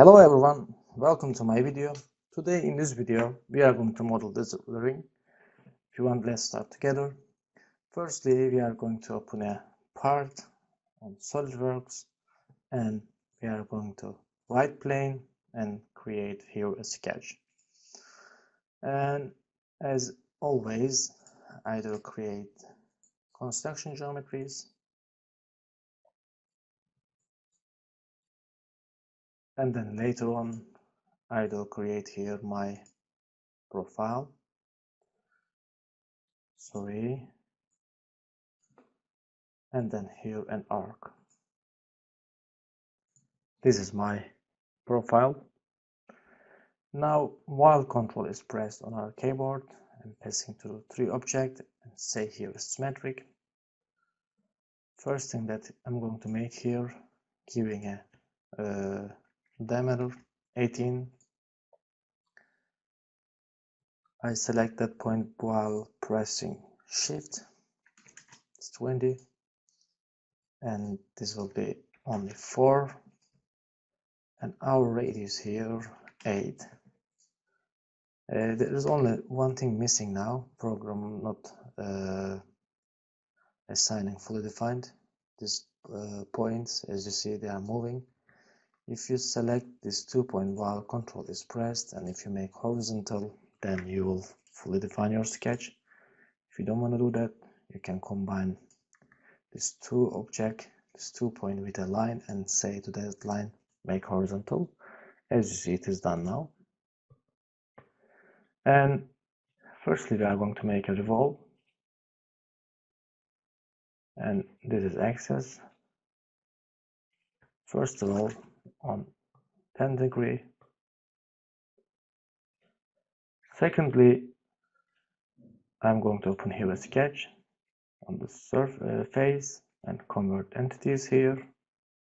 Hello everyone, welcome to my video. Today in this video we are going to model this ring. If you want let's start together. Firstly we are going to open a part on SolidWorks and we are going to right plane and create here a sketch. And as always I do create construction geometries and then later on I will create here my profile. Sorry. And then here an arc. This is my profile. Now while control is pressed on our keyboard I'm passing through three object and say here symmetric. First thing that I'm going to make here giving a uh, diameter 18 I select that point while pressing shift it's 20 and this will be only 4 and our radius here 8 uh, there is only one thing missing now program not uh, assigning fully defined. These uh, points as you see they are moving if you select this two point while control is pressed and if you make horizontal then you will fully define your sketch. If you don't want to do that you can combine this two object this two point with a line and say to that line make horizontal. As you see it is done now. And firstly we are going to make a revolve. And this is axis first of all on 10 degree. Secondly, I'm going to open here a sketch on the surface and convert entities here,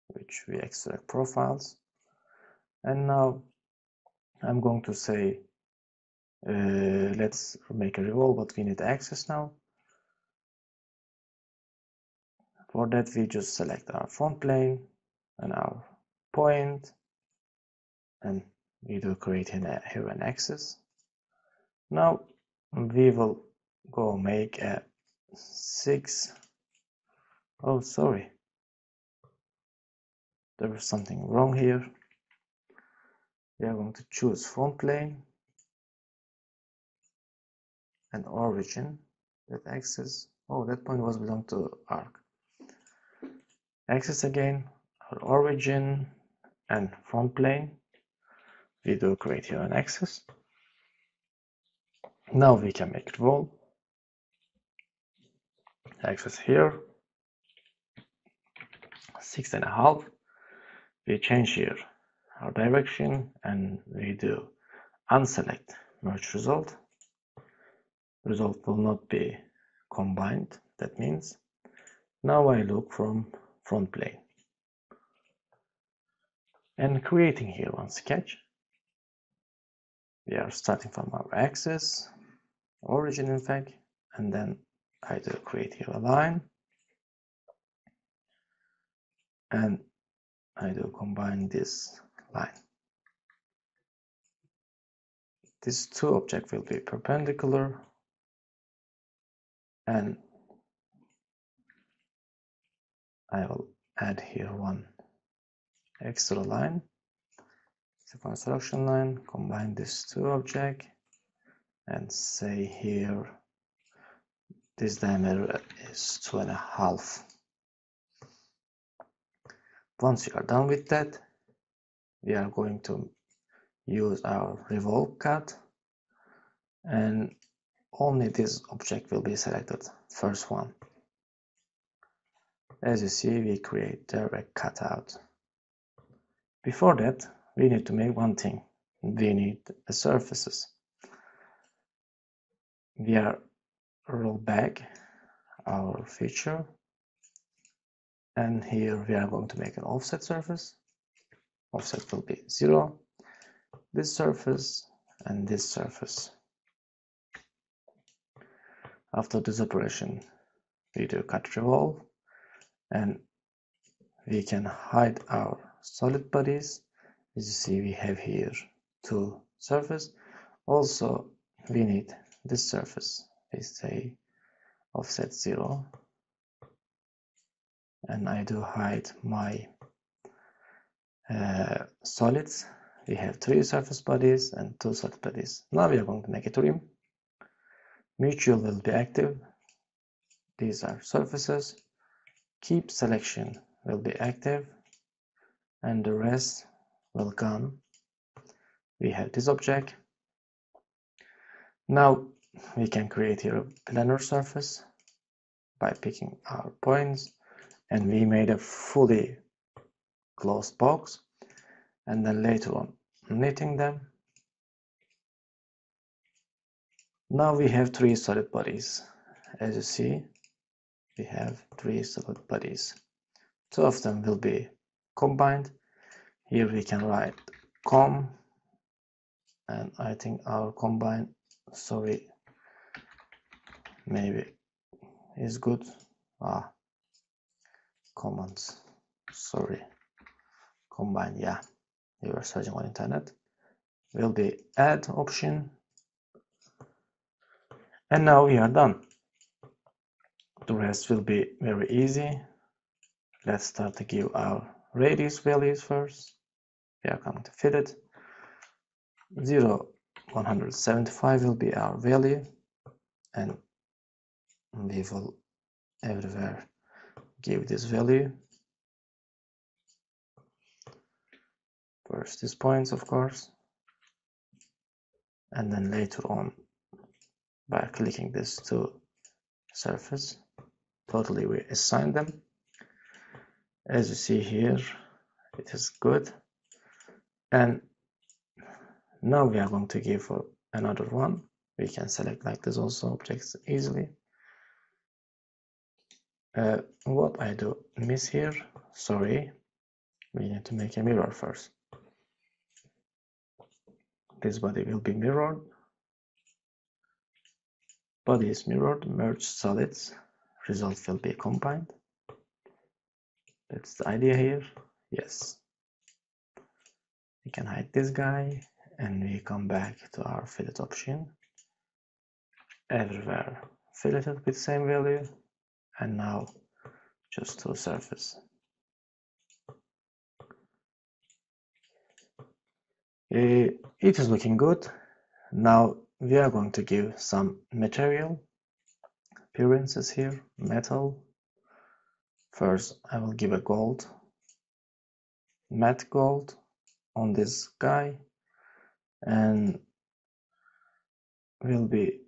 which we extract profiles. And now I'm going to say, uh, let's make a revolve, but we need axis now. For that, we just select our front plane and our point and we do create here an axis. Now we will go make a six. Oh, sorry. There was something wrong here. We are going to choose front plane and origin. That axis. Oh, that point was belong to arc. Axis again, our origin and front plane we do create here an axis now we can make it wall. Axis here. Six and a half. We change here our direction and we do unselect merge result. Result will not be combined that means. Now I look from front plane and creating here one sketch. We are starting from our axis, origin in fact, and then I do create here a line and I do combine this line. These two objects will be perpendicular and I will add here one extra line. A construction line. Combine these two objects and say here this diameter is two and a half. Once you are done with that we are going to use our revolve cut and only this object will be selected first one. As you see we create direct cutout before that, we need to make one thing. We need the surfaces. We are roll back our feature and here we are going to make an offset surface. Offset will be zero. This surface and this surface. After this operation, we do cut revolve and we can hide our solid bodies as you see we have here two surface also we need this surface. We say offset 0 and I do hide my uh, solids. We have three surface bodies and two solid bodies. Now we are going to make a trim. Mutual will be active. These are surfaces. Keep selection will be active and the rest will come. We have this object. Now we can create here a planar surface by picking our points and we made a fully closed box and then later on knitting them. Now we have three solid bodies. As you see we have three solid bodies. Two of them will be combined here we can write com and I think our combine sorry maybe is good. Ah commands sorry. Combine yeah. You are searching on internet. Will be add option. And now we are done. The rest will be very easy. Let's start to give our radius values first we are going to fit it. 0 175 will be our value and we will everywhere give this value. First these points of course. And then later on by clicking this to surface totally we assign them. As you see here it is good and now we are going to give another one. We can select like this also objects easily. Uh, what I do miss here? Sorry we need to make a mirror first. This body will be mirrored. Body is mirrored merge solids result will be combined. That's the idea here. Yes we can hide this guy and we come back to our fillet option. Everywhere. Filleted with same value. And now just to surface. Eh, it is looking good. Now we are going to give some material. Appearances here metal. First I will give a gold. Matte gold on this guy and will be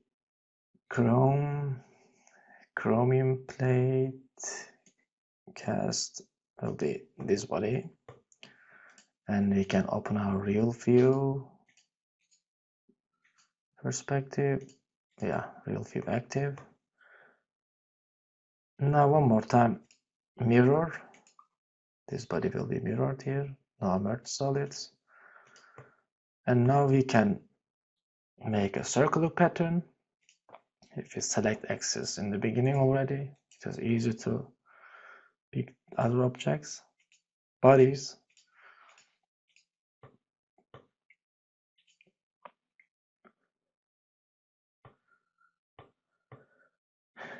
chrome chromium plate cast will be this body. And we can open our real view perspective. Yeah real view active. Now one more time mirror. This body will be mirrored here merge solids. And now we can make a circular pattern. If you select axis in the beginning already it is easy to pick other objects. Bodies.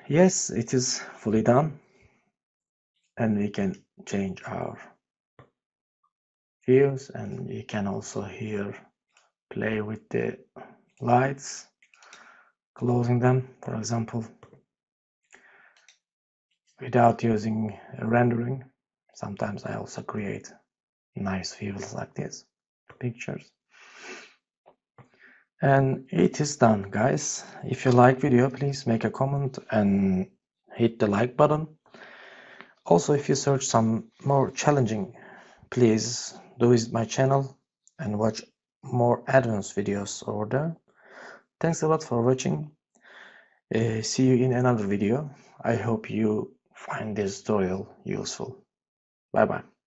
Yes it is fully done. And we can change our views and you can also here play with the lights closing them for example without using rendering. Sometimes I also create nice views like this pictures. And it is done guys. If you like video please make a comment and hit the like button. Also if you search some more challenging please do visit my channel and watch more advanced videos over there. Thanks a lot for watching. Uh, see you in another video. I hope you find this tutorial useful. Bye bye.